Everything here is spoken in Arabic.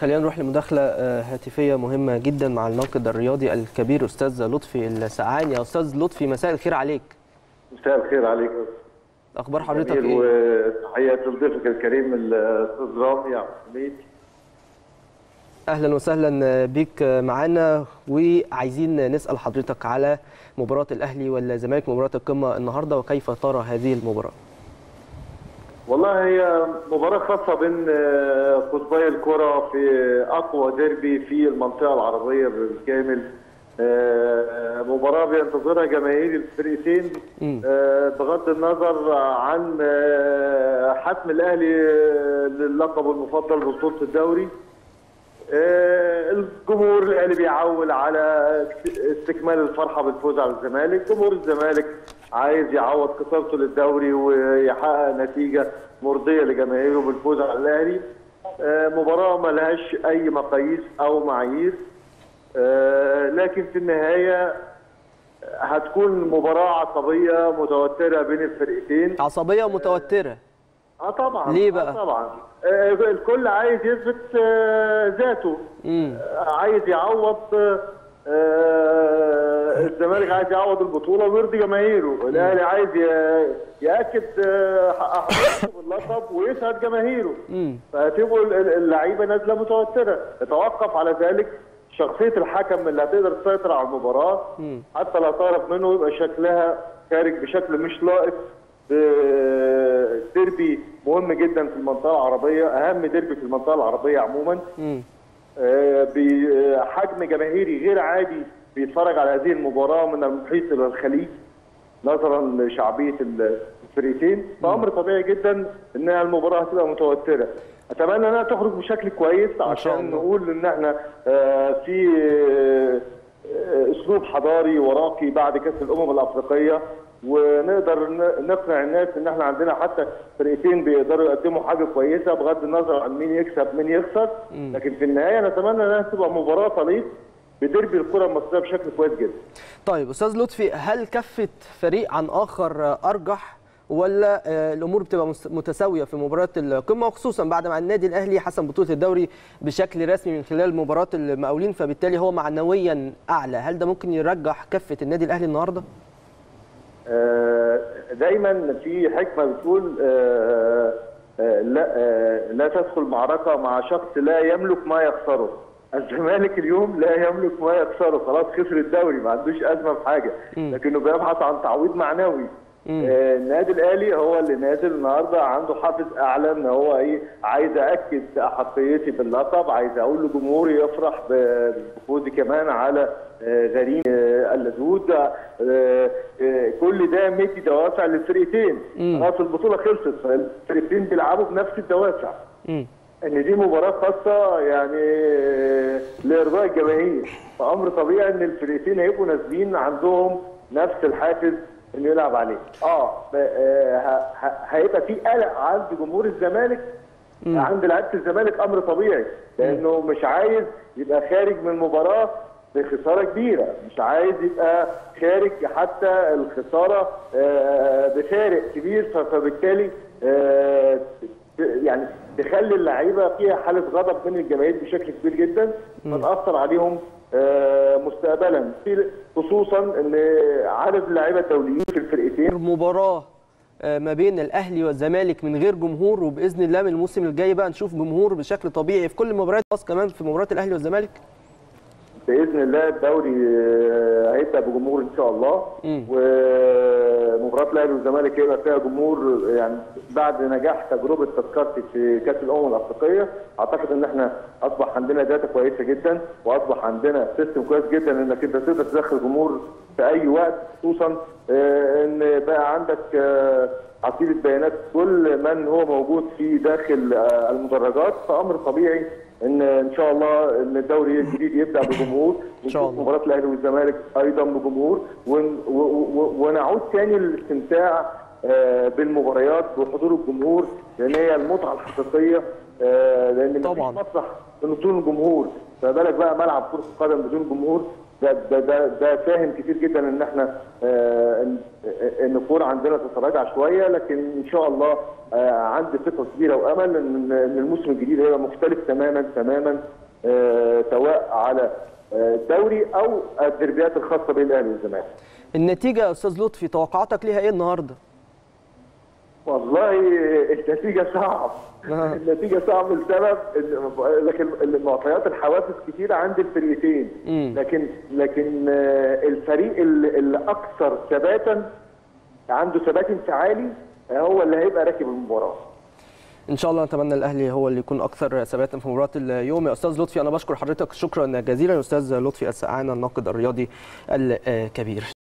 خلينا نروح لمداخلة هاتفية مهمة جدا مع الناقد الرياضي الكبير أستاذ لطفي السعان. يا أستاذ لطفي مساء الخير عليك. مساء الخير عليك أخبار حضرتك إيه؟ وتحياتي لضيفك الكريم الأستاذ رامي عبد الحميد. أهلا وسهلا بيك معانا. وعايزين نسأل حضرتك على مباراة الأهلي والزمالك مباراة القمة النهاردة وكيف ترى هذه المباراة؟ والله هي مباراة خاصة بين قطبي الكرة في أقوى ديربي في المنطقة العربية بالكامل. مباراة بينتظرها جماهير الفرقتين. بغض النظر عن حتم الأهلي للقب المفضل ببطولة الدوري. الجمهور الأهلي بيعول على استكمال الفرحة بالفوز على الزمالك، جمهور الزمالك عايز يعوض خسارته للدوري ويحقق نتيجة مرضية لجماهيره بالفوز على الأهلي. مباراة ما لهاش أي مقاييس أو معايير لكن في النهاية هتكون مباراة عصبية متوترة بين الفرقتين عصبية ومتوترة آه طبعا ليه بقى؟ آه طبعا آه الكل عايز يثبت آه ذاته مم. آه عايز يعوض آه الزمالك عايز يعوض البطولة ويرضي جماهيره. الأهلي عايز يأكد آه، حقه باللقب ويسعد جماهيره. فهتبقوا ال- ال- اللعيبة نازلة متوترة. يتوقف على ذلك. شخصية الحكم اللي هتقدر تسيطر على المباراة. حتى لو طرف منه يبقى شكلها خارج بشكل مش لائق ديربي مهم جدا في المنطقة العربية. أهم ديربي في المنطقة العربية عموما. آه، بحجم جماهيري غير عادي بيتفرج على هذه المباراة من المحيط إلى الخليج نظرا لشعبية الفريقين فأمر طبيعي جدا انها المباراة هتبقى متوترة. أتمنى إنها تخرج بشكل كويس عشان. نقول إن إحنا آه، في آه، أسلوب حضاري وراقي بعد كأس الأمم الأفريقية ونقدر نقنع الناس إن إحنا عندنا حتى فرقتين بيقدروا يقدموا حاجة كويسة بغض النظر عن مين يكسب مين يخسر. لكن في النهاية نتمنى إنها تبقى مباراة تليق بديربي الكرة المصرية بشكل كويس جدا. طيب أستاذ لطفي هل كفة فريق عن آخر أرجح ولا آه، الأمور بتبقى متساوية في مباراة القمة وخصوصا بعد ما النادي الأهلي حسم بطولة الدوري بشكل رسمي من خلال مباراة المقاولين فبالتالي هو معنويا أعلى. هل ده ممكن يرجح كفة النادي الأهلي النهارده؟ آه، دايما في حكمة بتقول آه، لا لا تدخل معركة مع شخص لا يملك ما يخسره. الزمالك اليوم لا يملك ما يخسره خلاص خسر الدوري ما عندوش أزمة في حاجة. لكنه بيبحث عن تعويض معنوي. آه، النادي الأهلي هو اللي نازل النهارده عنده حافز أعلى إن هو إيه عايز اكد احقيتي باللقب عايز أقول لجمهوري يفرح بفوزي كمان على آه، غريم آه، اللدود آه، آه، كل ده مدي دوافع للفرقتين خلاص البطولة خلصت فالفرقتين بيلعبوا بنفس الدوافع. إن دي مباراة خاصة يعني لإرضاء الجماهير. فأمر طبيعي إن الفرقتين هيبقوا نازلين عندهم نفس الحافز انه يلعب عليه. آه آه، هيبقى في قلق عند جمهور الزمالك عند لعيبة الزمالك أمر طبيعي لأنه مش عايز يبقى خارج من المباراه بخسارة كبيرة. مش عايز يبقى خارج حتى الخسارة آه، بفارق كبير. فبالتالي آه، يعني تخلي اللعيبة فيها حالة غضب من الجماهير بشكل كبير جدا فتاثر عليهم آه، مستقبلا. في- خصوصا إن عدد اللعيبة الدوليين في الفرقتين مباراة آه، ما بين الأهلي والزمالك من غير جمهور وبإذن الله من الموسم الجاي بقى نشوف جمهور بشكل طبيعي في كل المباريات خاص كمان في مباراه الأهلي والزمالك. بإذن الله الدوري آه، هيبدا بجمهور إن شاء الله. ومباراة الأهلي والزمالك هيبقى فيها جمهور يعني بعد نجاح تجربة تذكرتي في كأس الأمم الأفريقية أعتقد إن إحنا أصبح عندنا data كويسة جدا وأصبح عندنا system كويس جدا إنك أنت تقدر تدخل جمهور في أي وقت خصوصا آه، إن بقى عندك قاعدة بيانات كل من هو موجود في داخل آه، المدرجات فأمر طبيعي إن إن شاء الله إن الدوري الجديد يبدأ بجمهور إن شاء الله. مباراة الأهلي والزمالك أيضا بجمهور ونعود تاني للاستمتاع آه، بالمباريات بحضور الجمهور لأن هي المتعة الحقيقية آه، لأن مفيش طبعاً. مسرح بدون جمهور فما بالك بقى ملعب كرة القدم بدون جمهور ده ده ده, ده ساهم كتير جدا إن إحنا آه، إن إن الكورة عندنا تتراجع شوية لكن إن شاء الله آه، عندي ثقة كبيرة وأمل إن الموسم الجديد هيبقى مختلف تماما تماما آه، سواء على آه، الدوري أو الدربيات الخاصة بين الاهلي والزمالك. النتيجة يا أستاذ لطفي توقعاتك ليها إيه النهارده والله النتيجة صعب. النتيجة صعب لسبب لكن المعطيات الحوافز كتيرة عند الفريقين. لكن لكن آه، الفريق اللي أكثر ثباتا عنده ثبات انفعالي آه، هو اللي هيبقى راكب المباراة. إن شاء الله نتمنى الأهلي هو اللي يكون أكثر ثباتا في مباراة اليوم. يا أستاذ لطفي أنا بشكر حضرتك. شكرا جزيلا يا أستاذ لطفي السقعان الناقد الرياضي الكبير.